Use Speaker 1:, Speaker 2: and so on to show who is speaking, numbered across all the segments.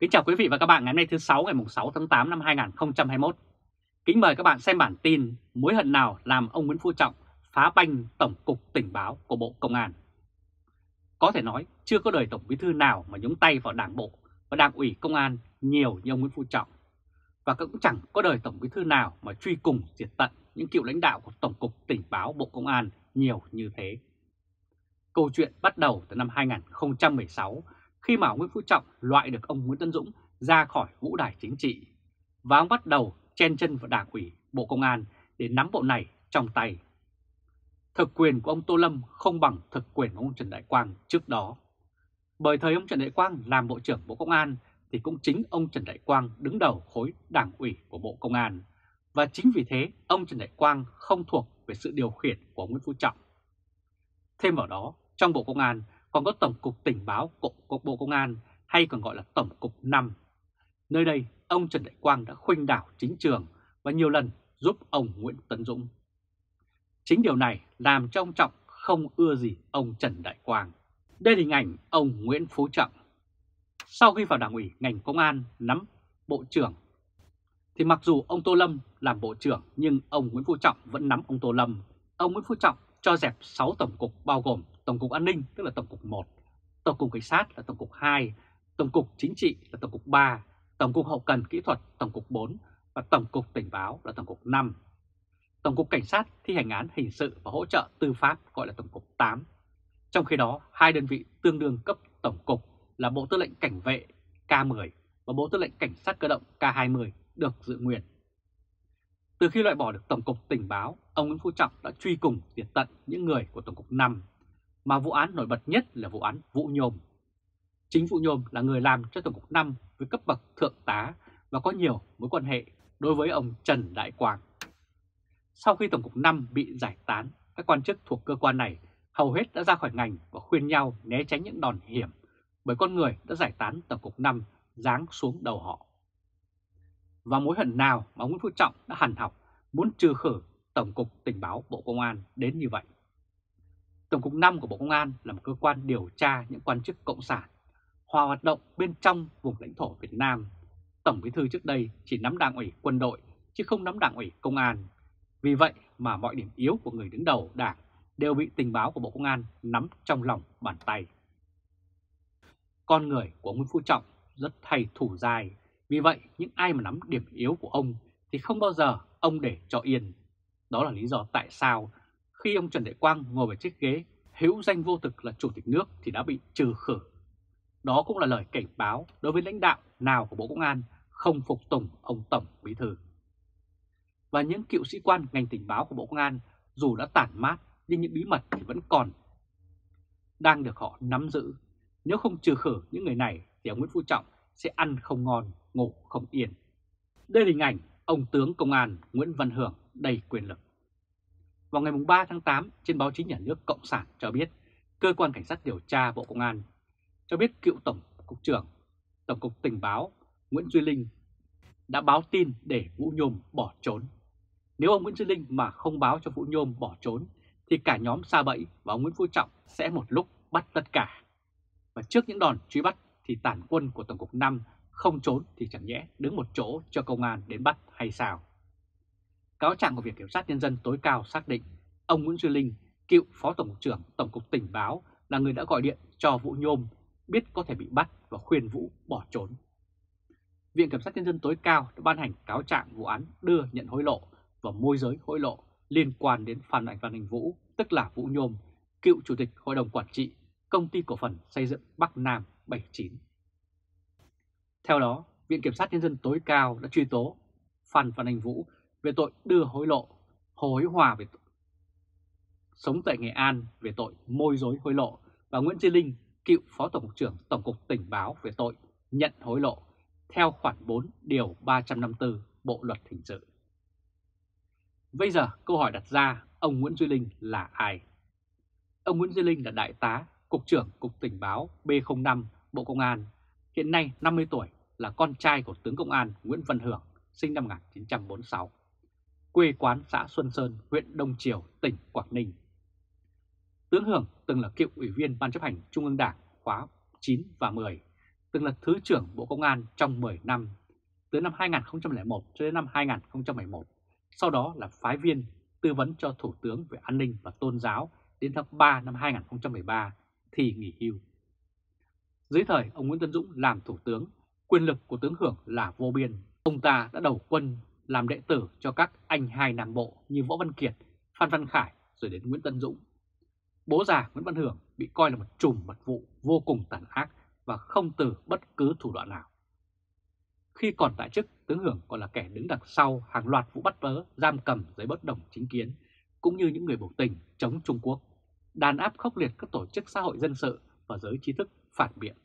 Speaker 1: Kính chào quý vị và các bạn ngày hôm nay thứ 6 ngày 6 tháng 8 năm 2021. Kính mời các bạn xem bản tin mối hận nào làm ông Nguyễn Phú Trọng phá banh Tổng cục Tình báo của Bộ Công an. Có thể nói, chưa có đời Tổng bí thư nào mà nhúng tay vào đảng bộ và đảng ủy công an nhiều như ông Nguyễn Phú Trọng. Và cũng chẳng có đời Tổng bí thư nào mà truy cùng diệt tận những cựu lãnh đạo của Tổng cục Tình báo Bộ Công an nhiều như thế. Câu chuyện bắt đầu từ năm 2016 khi mà Nguyễn Phú Trọng loại được ông Nguyễn Tân Dũng ra khỏi vũ đài chính trị và ông bắt đầu chen chân vào đảng ủy Bộ Công an để nắm bộ này trong tay. Thực quyền của ông Tô Lâm không bằng thực quyền của ông Trần Đại Quang trước đó. Bởi thời ông Trần Đại Quang làm Bộ trưởng Bộ Công an thì cũng chính ông Trần Đại Quang đứng đầu khối đảng ủy của Bộ Công an. Và chính vì thế ông Trần Đại Quang không thuộc về sự điều khiển của Nguyễn Phú Trọng. Thêm vào đó, trong Bộ Công an còn có Tổng cục Tình báo cục Bộ Công an hay còn gọi là Tổng cục 5. Nơi đây, ông Trần Đại Quang đã khuynh đảo chính trường và nhiều lần giúp ông Nguyễn Tấn Dũng. Chính điều này làm cho ông Trọng không ưa gì ông Trần Đại Quang. Đây là hình ảnh ông Nguyễn Phú Trọng. Sau khi vào đảng ủy ngành công an nắm bộ trưởng, thì mặc dù ông Tô Lâm làm bộ trưởng nhưng ông Nguyễn Phú Trọng vẫn nắm ông Tô Lâm. Ông Nguyễn Phú Trọng cho dẹp 6 tổng cục bao gồm Tổng cục An ninh tức là Tổng cục 1, Tổng cục Cảnh sát là Tổng cục 2, Tổng cục Chính trị là Tổng cục 3, Tổng cục Hậu cần Kỹ thuật Tổng cục 4 và Tổng cục Tình báo là Tổng cục 5. Tổng cục Cảnh sát thi hành án hình sự và hỗ trợ tư pháp gọi là Tổng cục 8. Trong khi đó, hai đơn vị tương đương cấp Tổng cục là Bộ Tư lệnh Cảnh vệ K10 và Bộ Tư lệnh Cảnh sát cơ động K20 được dự nguyện. Từ khi loại bỏ được Tổng cục Tình báo, ông Nguyễn Phú Trọng đã truy cùng diệt tận những người của Tổng cục 5 mà vụ án nổi bật nhất là vụ án Vũ Nhôm. Chính Vũ Nhôm là người làm cho Tổng cục 5 với cấp bậc thượng tá và có nhiều mối quan hệ đối với ông Trần Đại Quang. Sau khi Tổng cục 5 bị giải tán, các quan chức thuộc cơ quan này hầu hết đã ra khỏi ngành và khuyên nhau né tránh những đòn hiểm bởi con người đã giải tán Tổng cục 5 giáng xuống đầu họ. Và mối hận nào mà Nguyễn Phú Trọng đã hằn học muốn trừ khử Tổng cục Tình báo Bộ Công an đến như vậy? Tổng cục 5 của Bộ Công an là một cơ quan điều tra những quan chức cộng sản, hòa hoạt động bên trong vùng lãnh thổ Việt Nam. Tổng bí thư trước đây chỉ nắm đảng ủy quân đội chứ không nắm đảng ủy công an. Vì vậy mà mọi điểm yếu của người đứng đầu đảng đều bị tình báo của Bộ Công an nắm trong lòng bàn tay. Con người của Nguyễn Phú Trọng rất thay thủ dài, vì vậy những ai mà nắm điểm yếu của ông thì không bao giờ ông để cho yên. Đó là lý do tại sao khi ông Trần Đại Quang ngồi vào chiếc ghế hữu danh vô thực là chủ tịch nước thì đã bị trừ khử. Đó cũng là lời cảnh báo đối với lãnh đạo nào của Bộ Công an không phục tùng ông Tổng Bí Thư. Và những cựu sĩ quan ngành tình báo của Bộ Công an dù đã tản mát nhưng những bí mật thì vẫn còn đang được họ nắm giữ. Nếu không trừ khử những người này thì ông Nguyễn Phú Trọng sẽ ăn không ngon, ngủ không yên. Đây là hình ảnh ông tướng công an Nguyễn Văn Hưởng đầy quyền lực. Vào ngày 3 tháng 8, trên báo chí nhà nước Cộng sản cho biết, Cơ quan Cảnh sát điều tra Bộ Công an cho biết cựu Tổng cục trưởng Tổng cục Tình báo Nguyễn Duy Linh đã báo tin để Vũ Nhôm bỏ trốn. Nếu ông Nguyễn Duy Linh mà không báo cho Vũ Nhôm bỏ trốn, thì cả nhóm xa Bẫy và ông Nguyễn Phú Trọng sẽ một lúc bắt tất cả. Và trước những đòn truy bắt thì tàn quân của Tổng cục 5 không trốn thì chẳng nhẽ đứng một chỗ cho công an đến bắt hay sao? Cáo trạng của Viện Kiểm sát Nhân dân tối cao xác định ông Nguyễn Duy Linh, cựu Phó Tổng cục trưởng Tổng cục Tình báo là người đã gọi điện cho Vũ Nhôm biết có thể bị bắt và khuyên Vũ bỏ trốn. Viện Kiểm sát Nhân dân tối cao đã ban hành cáo trạng vụ án đưa nhận hối lộ và môi giới hối lộ liên quan đến Phan Mạnh Văn Đình Vũ, tức là Vũ Nhôm, cựu Chủ tịch Hội đồng Quản trị Công ty Cổ phần Xây dựng Bắc Nam 79. Theo đó, Viện Kiểm sát Nhân dân tối cao đã truy tố Phan Văn Anh Vũ về tội đưa hối lộ, Hồ Hối Hòa về tội sống tại Nghệ An về tội môi dối hối lộ và Nguyễn Duy Linh, cựu Phó Tổng cục trưởng Tổng cục Tình báo về tội nhận hối lộ theo khoản 4 điều 354 Bộ Luật Hình sự. Bây giờ câu hỏi đặt ra ông Nguyễn Duy Linh là ai? Ông Nguyễn Duy Linh là Đại tá, Cục trưởng Cục Tình báo B05 Bộ Công an, hiện nay 50 tuổi, là con trai của tướng Công an Nguyễn Văn Hưởng, sinh năm 1946 quê quán xã Xuân Sơn, huyện Đông Triều, tỉnh Quảng Ninh. Tướng Hưởng từng là cựu ủy viên Ban chấp hành Trung ương Đảng khóa 9 và 10, từng là Thứ trưởng Bộ Công an trong 10 năm, từ năm 2001 cho đến năm 2011, sau đó là phái viên tư vấn cho Thủ tướng về an ninh và tôn giáo đến tháng 3 năm 2013 thì nghỉ hưu. Dưới thời ông Nguyễn Tân Dũng làm Thủ tướng, quyền lực của tướng Hưởng là vô biên. Ông ta đã đầu quân làm đệ tử cho các anh hai Nam Bộ như Võ Văn Kiệt, Phan Văn Khải rồi đến Nguyễn Tân Dũng. Bố già Nguyễn Văn Hưởng bị coi là một trùm mật vụ vô cùng tàn ác và không từ bất cứ thủ đoạn nào. Khi còn tại chức, tướng Hưởng còn là kẻ đứng đằng sau hàng loạt vụ bắt bớ, giam cầm giấy bất đồng chính kiến, cũng như những người biểu tình chống Trung Quốc, đàn áp khốc liệt các tổ chức xã hội dân sự và giới trí thức phản biện.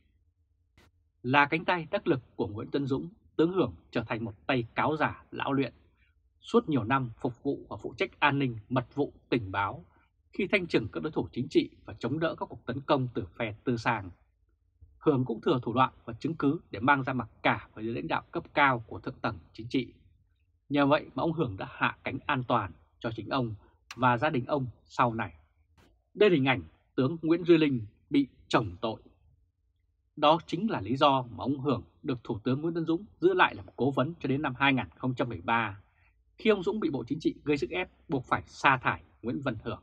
Speaker 1: Là cánh tay đắc lực của Nguyễn Tân Dũng, tướng Hưởng trở thành một tay cáo giả lão luyện. Suốt nhiều năm phục vụ và phụ trách an ninh, mật vụ, tình báo, khi thanh trừng các đối thủ chính trị và chống đỡ các cuộc tấn công từ phe tư sàng Hưởng cũng thừa thủ đoạn và chứng cứ để mang ra mặt cả với lãnh đạo cấp cao của thượng tầng chính trị. Nhờ vậy mà ông Hưởng đã hạ cánh an toàn cho chính ông và gia đình ông sau này. Đây là hình ảnh tướng Nguyễn Duy Linh bị chồng tội. Đó chính là lý do mà ông Hưởng được Thủ tướng Nguyễn Tân Dũng giữ lại làm cố vấn cho đến năm 2013, khi ông Dũng bị Bộ Chính trị gây sức ép buộc phải sa thải Nguyễn Văn Hưởng.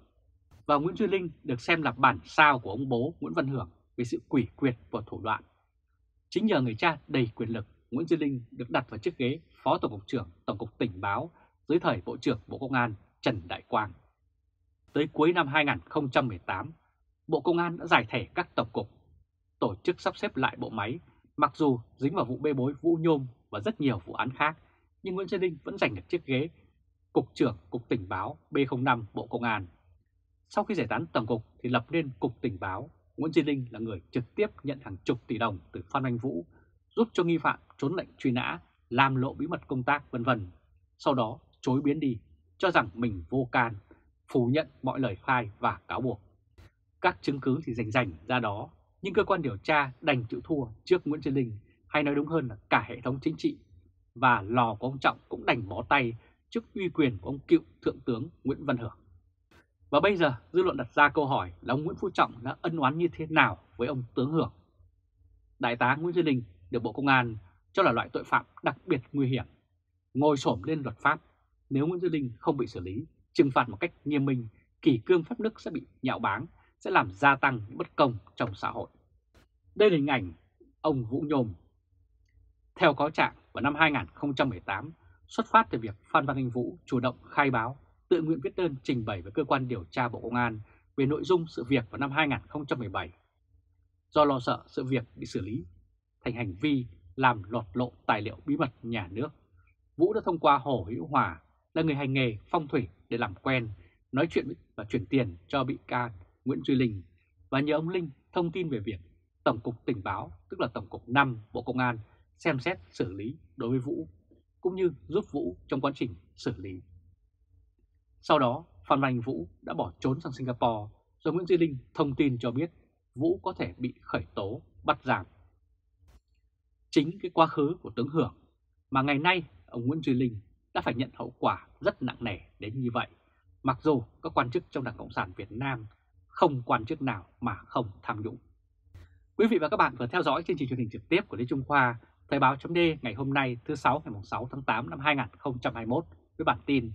Speaker 1: Và Nguyễn Duy Linh được xem là bản sao của ông bố Nguyễn Văn Hưởng vì sự quỷ quyệt và thủ đoạn. Chính nhờ người cha đầy quyền lực, Nguyễn Duy Linh được đặt vào chiếc ghế Phó Tổng cục trưởng Tổng cục Tình báo dưới thời Bộ trưởng Bộ Công an Trần Đại Quang. Tới cuối năm 2018, Bộ Công an đã giải thể các tổng cục, tổ chức sắp xếp lại bộ máy, mặc dù dính vào vụ bê bối Vũ Nhôm và rất nhiều vụ án khác, nhưng Nguyễn Xuân Linh vẫn giành được chiếc ghế Cục trưởng Cục Tình báo B05 Bộ Công an. Sau khi giải tán tổng cục thì lập nên Cục Tình báo, Nguyễn Duy Linh là người trực tiếp nhận hàng chục tỷ đồng từ Phan Anh Vũ, giúp cho nghi phạm trốn lệnh truy nã, làm lộ bí mật công tác vân vân. Sau đó chối biến đi, cho rằng mình vô can, phủ nhận mọi lời khai và cáo buộc. Các chứng cứ thì rành rành ra đó, nhưng cơ quan điều tra đành chịu thua trước Nguyễn Duy Linh, hay nói đúng hơn là cả hệ thống chính trị, và lò của ông Trọng cũng đành bó tay trước uy quyền của ông cựu Thượng tướng Nguyễn Văn Hưởng. Và bây giờ dư luận đặt ra câu hỏi là ông Nguyễn Phú Trọng đã ân oán như thế nào với ông Tướng Hưởng? Đại tá Nguyễn Duy Linh được Bộ Công an cho là loại tội phạm đặc biệt nguy hiểm, ngồi xổm lên luật pháp. Nếu Nguyễn Duy Linh không bị xử lý, trừng phạt một cách nghiêm minh, kỷ cương pháp đức sẽ bị nhạo báng, sẽ làm gia tăng bất công trong xã hội. Đây là hình ảnh ông Vũ Nhôm. Theo cáo trạng, vào năm 2018, xuất phát từ việc Phan Văn Anh Vũ chủ động khai báo tự nguyện viết đơn trình bày với cơ quan điều tra Bộ Công an về nội dung sự việc vào năm 2017. Do lo sợ sự việc bị xử lý thành hành vi làm lọt lộ tài liệu bí mật nhà nước, Vũ đã thông qua Hồ Hữu Hòa là người hành nghề phong thủy để làm quen, nói chuyện và chuyển tiền cho bị can Nguyễn Duy Linh và nhờ ông Linh thông tin về việc Tổng cục Tình báo, tức là Tổng cục 5 Bộ Công an xem xét xử lý đối với Vũ, cũng như giúp Vũ trong quá trình xử lý. Sau đó, Phan Văn Vũ đã bỏ trốn sang Singapore do Nguyễn Duy Linh thông tin cho biết Vũ có thể bị khởi tố, bắt giảm. Chính cái quá khứ của tướng Hưởng mà ngày nay ông Nguyễn Duy Linh đã phải nhận hậu quả rất nặng nề đến như vậy, mặc dù các quan chức trong Đảng Cộng sản Việt Nam không quan chức nào mà không tham nhũng. Quý vị và các bạn vừa theo dõi chương trình truyền hình trực tiếp của Lê Trung Khoa, Thời báo chấm ngày hôm nay thứ 6 ngày 6 tháng 8 năm 2021 với bản tin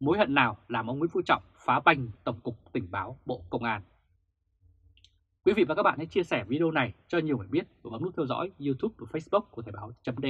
Speaker 1: mối hận nào làm ông Nguyễn Phú Trọng phá banh Tổng cục Tình báo Bộ Công an. Quý vị và các bạn hãy chia sẻ video này cho nhiều người biết và bấm nút theo dõi YouTube và Facebook của Thời báo chấm